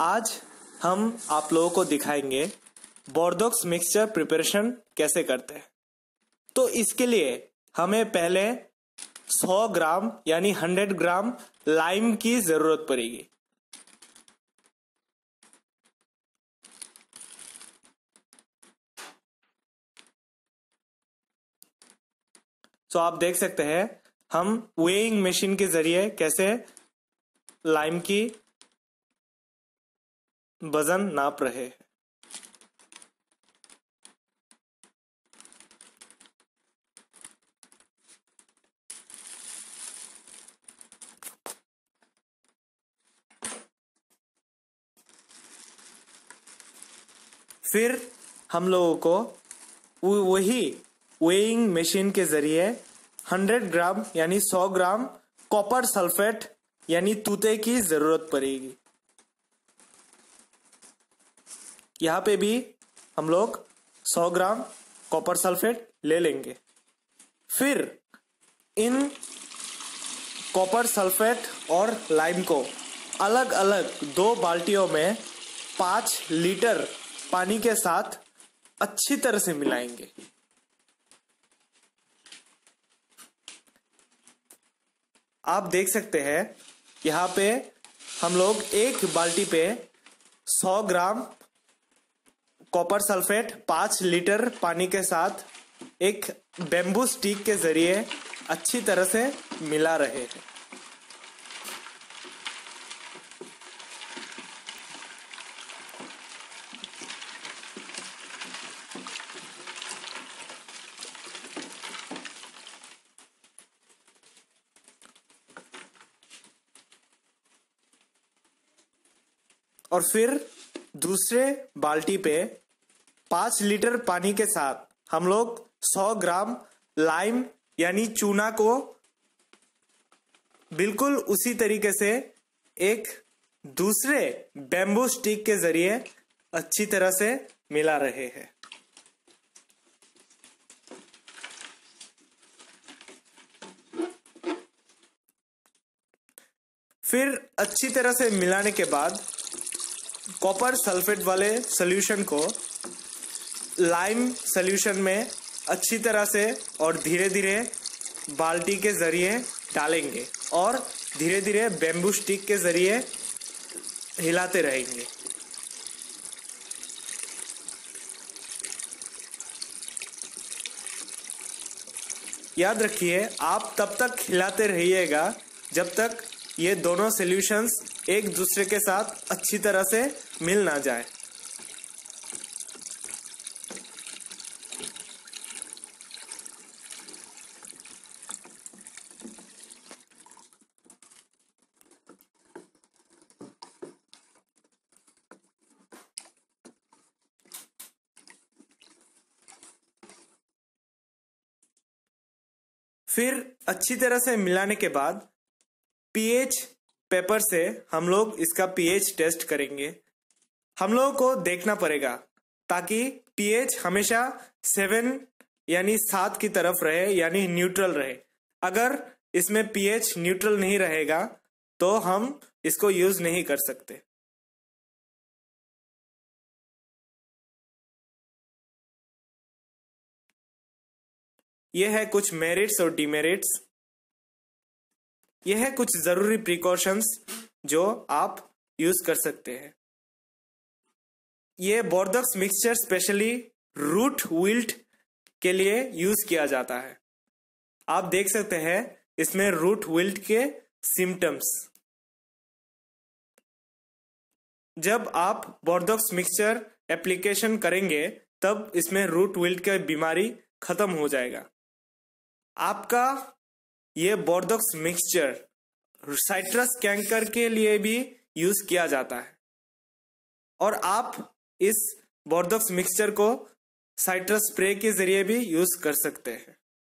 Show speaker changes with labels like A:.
A: आज हम आप लोगों को दिखाएँगे बोर्डोक्स मिक्सचर प्रिपरेशन कैसे करते हैं। तो इसके लिए हमें पहले 100 ग्राम, यानी 100 ग्राम लाइम की ज़रूरत पड़ेगी। तो आप देख सकते हैं, हम वेइंग मशीन के ज़रिए कैसे लाइम की वज़न नाप रहे हैं। फिर हम लोगों को वही वेइंग मशीन के ज़रिए 100 ग्राम यानी 100 ग्राम कॉपर सल्फेट यानी तूते की ज़रूरत पड़ेगी। यहाँ पे भी हम लोग 100 ग्राम कॉपर सल्फेट ले लेंगे। फिर इन कॉपर सल्फेट और लाइम को अलग अलग दो बाल्टियों में पाँच लीटर पानी के साथ अच्छी तरह से मिलाएँगे। आप देख सकते हैं, यहाँ पे हम लोग एक बाल्टी पे 100 ग्राम कॉपर सल्फेट पाँच लीटर पानी के साथ एक बेम्बू स्टिक के ज़रिए अच्छी तरह से मिला रहे हैं। और फिर दूसरे बाल्टी पे पाँच लीटर पानी के साथ हम लोग सौ ग्राम लाइम यानी चूना को बिल्कुल उसी तरीके से एक दूसरे बैम्बू स्टिक के ज़रिए अच्छी तरह से मिला रहे हैं। फिर अच्छी तरह से मिलाने के बाद कॉपर सल्फेट वाले सोल्यूशन को लाइम सोल्यूशन में अच्छी तरह से और धीरे धीरे बाल्टी के ज़रिए डालेंगे और धीरे धीरे बेम्बू स्टिक के ज़रिए हिलाते रहेंगे। याद रखिए, आप तब तक हिलाते रहिएगा जब तक ये दोनों सॉल्यूशंस एक दूसरे के साथ अच्छी तरह से मिल ना जाए। फिर अच्छी तरह से मिलाने के बाद पीएच पेपर से हम लोग इसका पीएच टेस्ट करेंगे। हम लोगों को देखना पड़ेगा, ताकि पीएच हमेशा सेवन यानी सात की तरफ़ रहे, यानी न्यूट्रल रहे। अगर इसमें पीएच न्यूट्रल नहीं रहेगा तो हम इसको यूज़ नहीं कर सकते। यह है कुछ मेरिट्स और डिमेरिट्स। यह है कुछ ज़रूरी प्रिकॉशंस जो आप यूज़ कर सकते हैं। ये Bordeaux mixture specially root wilt के लिए यूज़ किया जाता है। आप देख सकते हैं इसमें रूट विल्ट के सिम्टम्स जब आप बोर्डक्स मिक्सचर एप्लीकेशन करेंगे, तब इसमें रूट विल्ट की बीमारी खत्म हो जाएगा। आपका ये बोर्डोक्स मिक्सचर साइट्रस कैंकर के लिए भी यूज़ किया जाता है। और आप इस बोर्डोक्स मिक्सचर को साइट्रस स्प्रे के ज़रिए भी यूज़ कर सकते हैं।